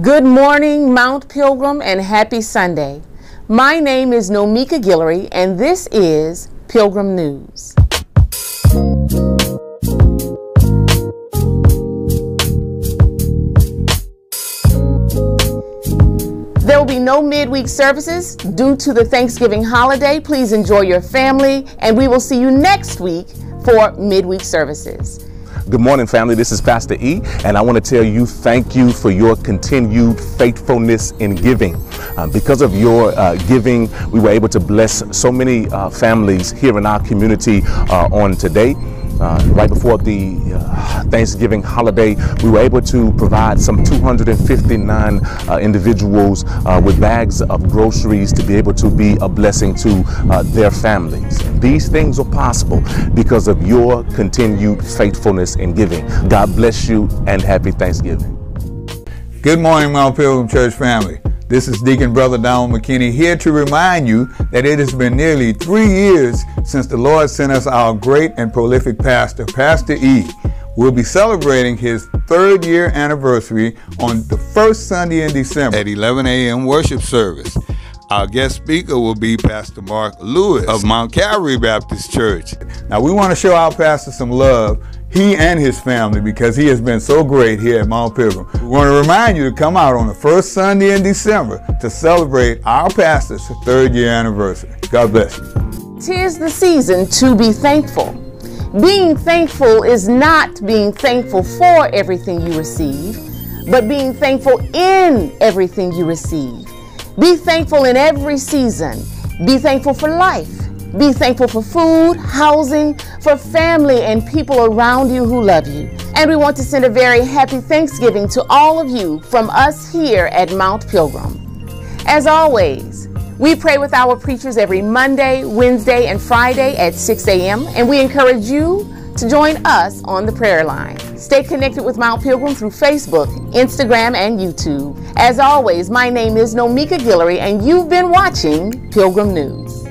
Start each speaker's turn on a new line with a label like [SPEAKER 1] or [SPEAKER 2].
[SPEAKER 1] Good morning, Mount Pilgrim, and happy Sunday. My name is Nomika Guillory, and this is Pilgrim News. There will be no midweek services due to the Thanksgiving holiday. Please enjoy your family, and we will see you next week for midweek services.
[SPEAKER 2] Good morning, family. This is Pastor E, and I want to tell you thank you for your continued faithfulness in giving. Um, because of your uh, giving, we were able to bless so many uh, families here in our community uh, on today. Uh, right before the uh, Thanksgiving holiday, we were able to provide some 259 uh, individuals uh, with bags of groceries to be able to be a blessing to uh, their families. These things are possible because of your continued faithfulness in giving. God bless you and happy Thanksgiving.
[SPEAKER 3] Good morning, Mount Pilgrim Church family. This is Deacon Brother Donald McKinney here to remind you that it has been nearly three years since the Lord sent us our great and prolific pastor, Pastor E. We'll be celebrating his third year anniversary on the first Sunday in December at 11 a.m. worship service. Our guest speaker will be Pastor Mark Lewis of Mount Calvary Baptist Church. Now, we want to show our pastor some love he and his family because he has been so great here at Mount Pilgrim. We want to remind you to come out on the first Sunday in December to celebrate our pastor's third year anniversary. God bless you.
[SPEAKER 1] Tis the season to be thankful. Being thankful is not being thankful for everything you receive, but being thankful in everything you receive. Be thankful in every season. Be thankful for life. Be thankful for food, housing, for family, and people around you who love you. And we want to send a very happy Thanksgiving to all of you from us here at Mount Pilgrim. As always, we pray with our preachers every Monday, Wednesday, and Friday at 6 a.m., and we encourage you to join us on the prayer line. Stay connected with Mount Pilgrim through Facebook, Instagram, and YouTube. As always, my name is Nomika Guillory, and you've been watching Pilgrim News.